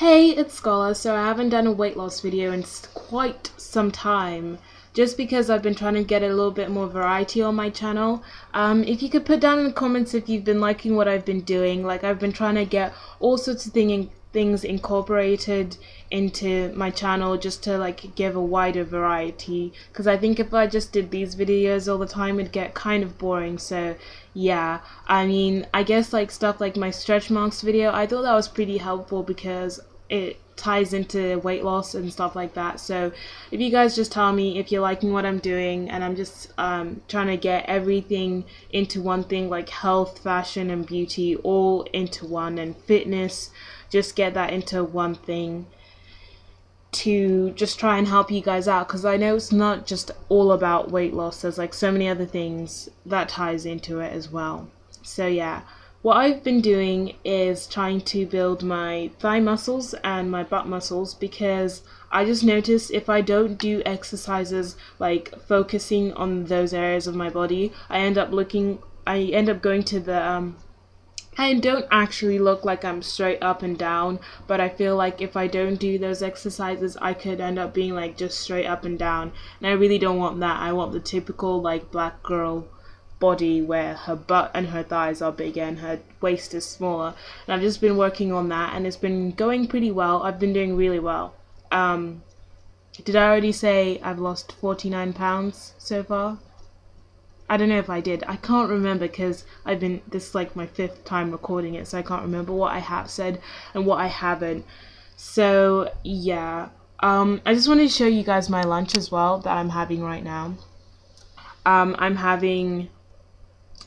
Hey, it's Scola. So I haven't done a weight loss video in quite some time. Just because I've been trying to get a little bit more variety on my channel. Um, if you could put down in the comments if you've been liking what I've been doing, like I've been trying to get all sorts of thing in, things incorporated into my channel just to like give a wider variety. Because I think if I just did these videos all the time it'd get kind of boring. So yeah. I mean I guess like stuff like my stretch marks video I thought that was pretty helpful because it ties into weight loss and stuff like that. So if you guys just tell me if you're liking what I'm doing and I'm just um, trying to get everything into one thing like health, fashion, and beauty all into one and fitness, just get that into one thing to just try and help you guys out because I know it's not just all about weight loss. There's like so many other things that ties into it as well. So yeah what I've been doing is trying to build my thigh muscles and my butt muscles because I just noticed if I don't do exercises like focusing on those areas of my body, I end up looking, I end up going to the, um, I don't actually look like I'm straight up and down, but I feel like if I don't do those exercises, I could end up being like just straight up and down. And I really don't want that. I want the typical like black girl body where her butt and her thighs are bigger and her waist is smaller. And I've just been working on that and it's been going pretty well. I've been doing really well. Um, did I already say I've lost 49 pounds so far? I don't know if I did. I can't remember because I've been, this is like my fifth time recording it, so I can't remember what I have said and what I haven't. So, yeah. Um, I just wanted to show you guys my lunch as well that I'm having right now. Um, I'm having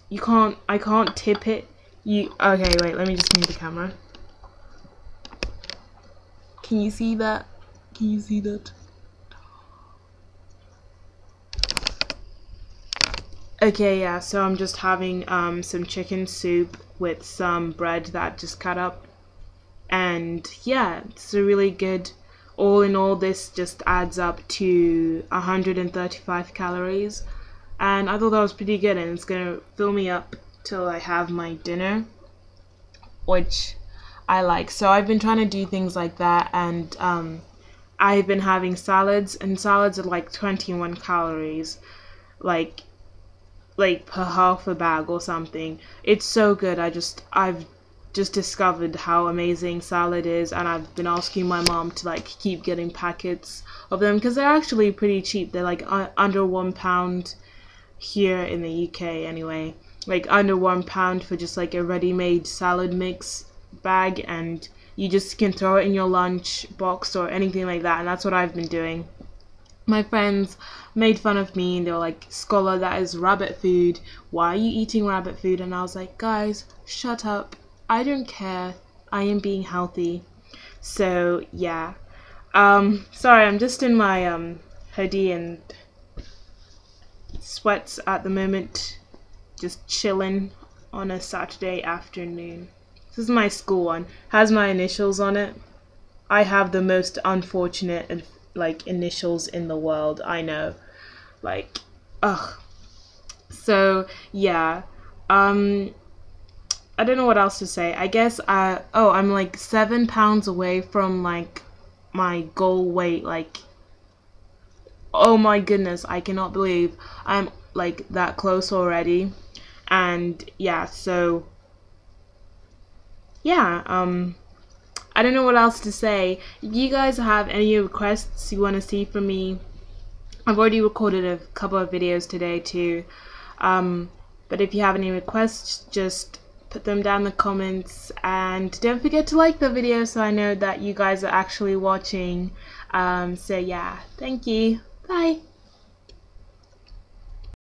you can't, I can't tip it. You, okay, wait, let me just move the camera. Can you see that? Can you see that? Okay, yeah, so I'm just having um, some chicken soup with some bread that just cut up. And yeah, it's a really good, all in all, this just adds up to 135 calories and I thought that was pretty good and it's gonna fill me up till I have my dinner which I like. So I've been trying to do things like that and um, I've been having salads and salads are like 21 calories like like per half a bag or something. It's so good I just I've just discovered how amazing salad is and I've been asking my mom to like keep getting packets of them because they're actually pretty cheap. They're like under one pound here in the UK anyway. Like under one pound for just like a ready-made salad mix bag and you just can throw it in your lunch box or anything like that and that's what I've been doing. My friends made fun of me and they were like, Scola, that is rabbit food. Why are you eating rabbit food? And I was like, guys, shut up. I don't care. I am being healthy. So yeah. Um sorry, I'm just in my um hoodie and sweats at the moment, just chilling on a Saturday afternoon. This is my school one. Has my initials on it. I have the most unfortunate like initials in the world. I know. Like ugh. So, yeah. Um I don't know what else to say. I guess I oh, I'm like 7 pounds away from like my goal weight like oh my goodness, I cannot believe I'm like that close already. And yeah, so yeah, um I don't know what else to say. If you guys have any requests you want to see from me, I've already recorded a couple of videos today too. Um, but if you have any requests, just put them down in the comments and don't forget to like the video so I know that you guys are actually watching. Um, so yeah, thank you. Bye.